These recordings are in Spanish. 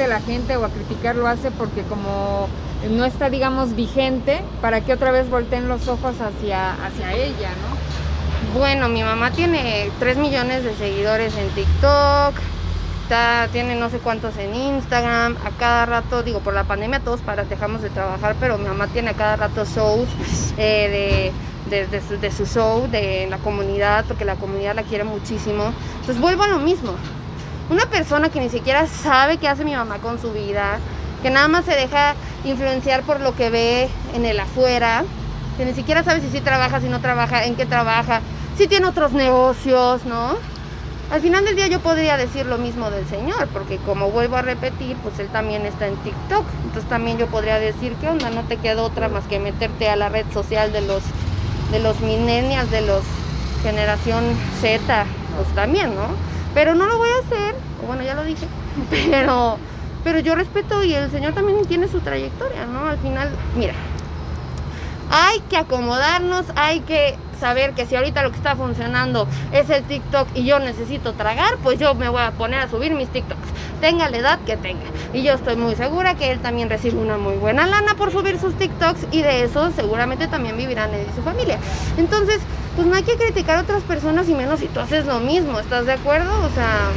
de la gente o a criticar lo hace porque como no está, digamos, vigente, para que otra vez volteen los ojos hacia, hacia ella, ¿no? Bueno, mi mamá tiene 3 millones de seguidores en TikTok, tiene no sé cuántos en Instagram, a cada rato, digo, por la pandemia todos para, dejamos de trabajar, pero mi mamá tiene a cada rato shows eh, de, de, su, de, su, show, de la comunidad, porque la comunidad la quiere muchísimo. Entonces vuelvo a lo mismo. Una persona que ni siquiera sabe qué hace mi mamá con su vida, que nada más se deja influenciar por lo que ve en el afuera, que ni siquiera sabe si sí trabaja, si no trabaja, en qué trabaja, si tiene otros negocios, ¿no? Al final del día yo podría decir lo mismo del señor, porque como vuelvo a repetir, pues él también está en TikTok, entonces también yo podría decir, ¿qué onda? No te queda otra más que meterte a la red social de los, de los millennials, de los generación Z, pues también, ¿no? Pero no lo voy a hacer, bueno, ya lo dije, pero pero yo respeto y el Señor también tiene su trayectoria, ¿no? Al final, mira, hay que acomodarnos, hay que saber que si ahorita lo que está funcionando es el TikTok y yo necesito tragar, pues yo me voy a poner a subir mis TikToks, tenga la edad que tenga. Y yo estoy muy segura que él también recibe una muy buena lana por subir sus TikToks y de eso seguramente también vivirán él y su familia. Entonces, pues no hay que criticar a otras personas y menos si tú haces lo mismo, ¿estás de acuerdo? O sea,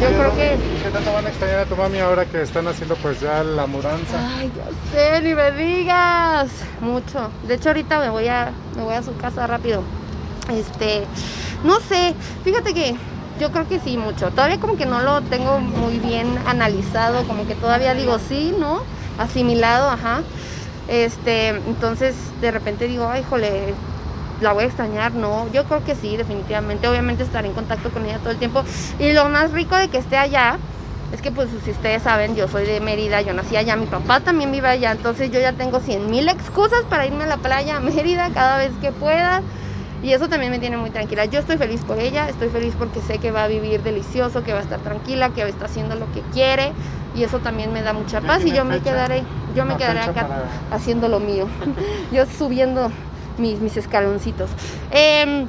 yo creo que... ¿Qué tanto van a extrañar a tu mami ahora que están haciendo pues ya la mudanza? Ay, ya sé, ni me digas. Mucho. De hecho, ahorita me voy a, me voy a su casa rápido. Este, no sé, fíjate que yo creo que sí, mucho. Todavía como que no lo tengo muy bien analizado, como que todavía digo sí, ¿no? Asimilado, ajá. Este, entonces de repente digo, ay, jole, la voy a extrañar, no, yo creo que sí, definitivamente, obviamente estaré en contacto con ella todo el tiempo. Y lo más rico de que esté allá es que pues si ustedes saben, yo soy de Mérida, yo nací allá, mi papá también vive allá, entonces yo ya tengo cien mil excusas para irme a la playa a Mérida cada vez que pueda. Y eso también me tiene muy tranquila. Yo estoy feliz por ella, estoy feliz porque sé que va a vivir delicioso, que va a estar tranquila, que está haciendo lo que quiere. Y eso también me da mucha paz y yo me quedaré, yo me quedaré acá haciendo lo mío. yo subiendo mis, mis escaloncitos. Eh,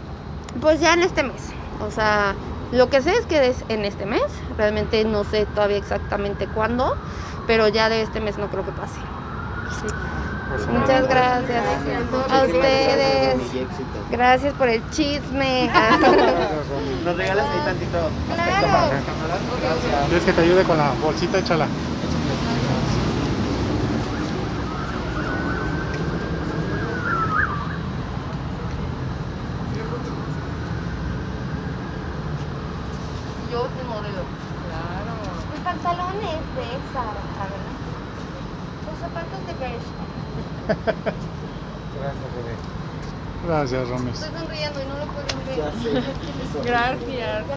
pues ya en este mes, o sea, lo que sé es que es en este mes, realmente no sé todavía exactamente cuándo, pero ya de este mes no creo que pase. Sí. Muchas gracias. gracias. A ustedes. Gracias por el chisme. Nos regalas ahí tantito. Claro. ¿Quieres que te ayude con la bolsita? Échala. Yo de modelo. Claro. Mis pantalones de Zara, ¿verdad? Los zapatos de Bershka. Gracias, bebé. Gracias, Romis. Estoy sonriendo y no lo puedo ver. Gracias.